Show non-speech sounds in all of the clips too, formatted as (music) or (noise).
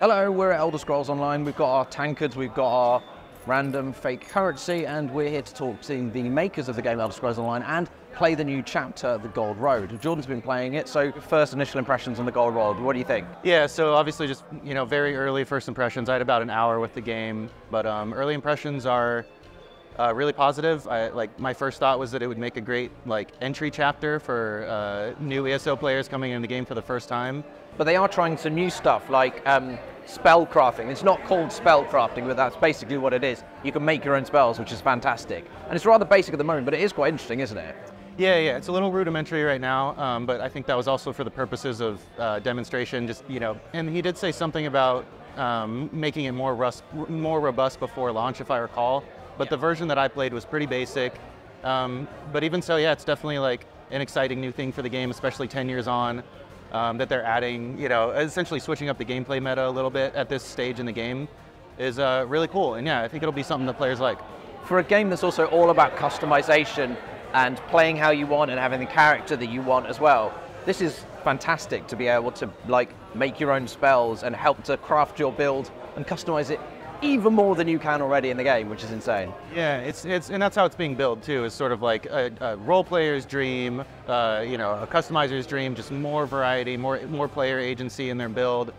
Hello, we're at Elder Scrolls Online. We've got our tankards, we've got our random fake currency, and we're here to talk to the makers of the game Elder Scrolls Online and play the new chapter, The Gold Road. Jordan's been playing it, so first initial impressions on The Gold Road, what do you think? Yeah, so obviously just, you know, very early first impressions. I had about an hour with the game, but um, early impressions are uh, really positive. I, like my first thought was that it would make a great like entry chapter for uh, new ESO players coming in the game for the first time. But they are trying some new stuff like um, spell crafting. It's not called spell crafting, but that's basically what it is. You can make your own spells, which is fantastic. And it's rather basic at the moment, but it is quite interesting, isn't it? Yeah, yeah, it's a little rudimentary right now, um, but I think that was also for the purposes of uh, demonstration. Just you know, and he did say something about um, making it more rust, more robust before launch, if I recall. But the version that I played was pretty basic. Um, but even so, yeah, it's definitely like an exciting new thing for the game, especially 10 years on. Um, that they're adding, you know, essentially switching up the gameplay meta a little bit at this stage in the game is uh, really cool. And yeah, I think it'll be something that players like. For a game that's also all about customization and playing how you want and having the character that you want as well, this is fantastic to be able to like make your own spells and help to craft your build and customize it even more than you can already in the game, which is insane. Yeah, it's it's and that's how it's being built too. It's sort of like a, a role player's dream, uh, you know, a customizer's dream, just more variety, more more player agency in their build.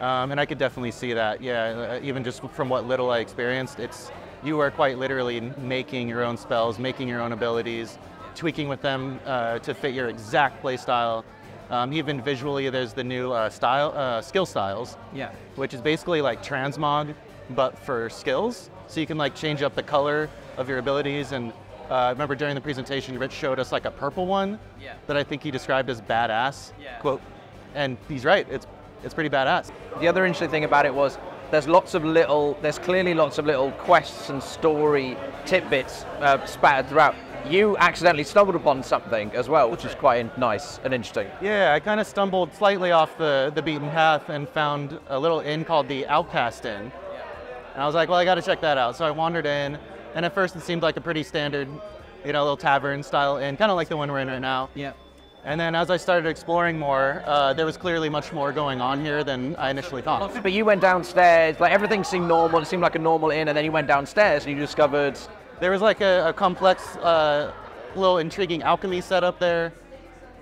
Um, and I could definitely see that. Yeah, uh, even just from what little I experienced, it's you are quite literally making your own spells, making your own abilities, tweaking with them uh, to fit your exact playstyle. Um, even visually, there's the new uh, style uh, skill styles, yeah. which is basically like transmog, but for skills. So you can like change up the color of your abilities. And uh, I remember during the presentation, Rich showed us like a purple one yeah. that I think he described as badass. Yeah. Quote, and he's right. It's it's pretty badass. The other interesting thing about it was there's lots of little, there's clearly lots of little quests and story tidbits uh, spattered throughout. You accidentally stumbled upon something as well, which is quite nice and interesting. Yeah, I kind of stumbled slightly off the, the beaten path and found a little inn called the Outcast Inn. And I was like, well, I got to check that out. So I wandered in, and at first it seemed like a pretty standard, you know, little tavern style inn, kind of like the one we're in right now. Yeah. And then as I started exploring more, uh, there was clearly much more going on here than I initially thought. But you went downstairs, like everything seemed normal, it seemed like a normal inn, and then you went downstairs and you discovered... There was like a, a complex, uh, little intriguing alchemy set up there.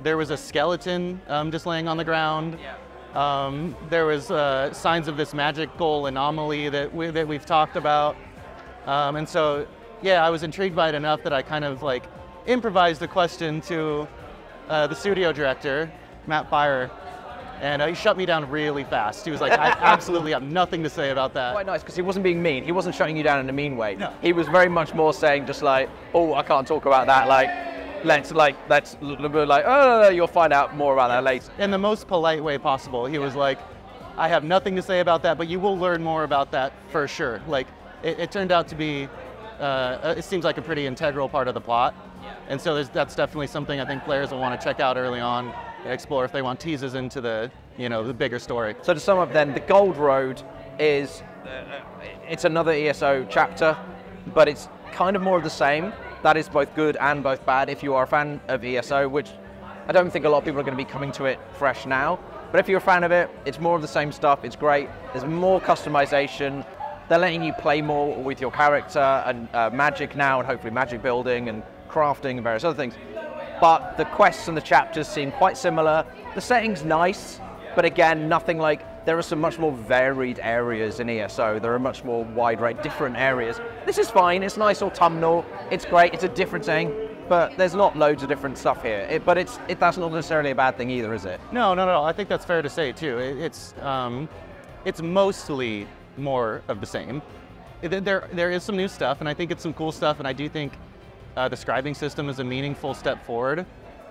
There was a skeleton um, just laying on the ground. Yeah. Um, there was uh, signs of this magical anomaly that, we, that we've talked about. Um, and so, yeah, I was intrigued by it enough that I kind of like improvised a question to uh, the studio director, Matt Firor, and uh, he shut me down really fast. He was like, I (laughs) absolutely have nothing to say about that. Quite nice, because he wasn't being mean. He wasn't shutting you down in a mean way. No. He was very much more saying just like, oh, I can't talk about that. Like, let's like let's like oh you'll find out more about that later. In the most polite way possible. He yeah. was like, I have nothing to say about that, but you will learn more about that for sure. Like it, it turned out to be, uh, it seems like a pretty integral part of the plot, yeah. and so that's definitely something I think players will want to check out early on, explore if they want teases into the you know the bigger story. So to sum up, then the Gold Road is uh, it's another ESO chapter, but it's kind of more of the same that is both good and both bad if you are a fan of ESO, which I don't think a lot of people are going to be coming to it fresh now. But if you're a fan of it, it's more of the same stuff. It's great. There's more customization. They're letting you play more with your character and uh, magic now, and hopefully magic building and crafting and various other things. But the quests and the chapters seem quite similar. The setting's nice, but again, nothing like there are some much more varied areas in ESO. There are much more wide range, different areas. This is fine. It's nice autumnal. It's great. It's a different thing, but there's not loads of different stuff here. It, but it's it, that's not necessarily a bad thing either, is it? No, no, no. I think that's fair to say too. It, it's um, it's mostly more of the same. There there is some new stuff, and I think it's some cool stuff, and I do think uh, the scribing system is a meaningful step forward.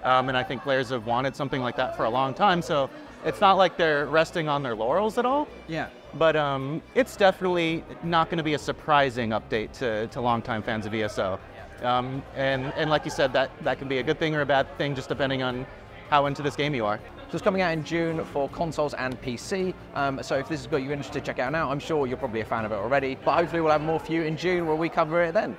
Um, and I think players have wanted something like that for a long time. So it's not like they're resting on their laurels at all. Yeah. But um, it's definitely not going to be a surprising update to, to longtime fans of ESO. Um, and, and like you said, that, that can be a good thing or a bad thing just depending on how into this game you are. So it's coming out in June for consoles and PC. Um, so if this has got you interested, check it out now. I'm sure you're probably a fan of it already. But hopefully we'll have more for you in June where we cover it then.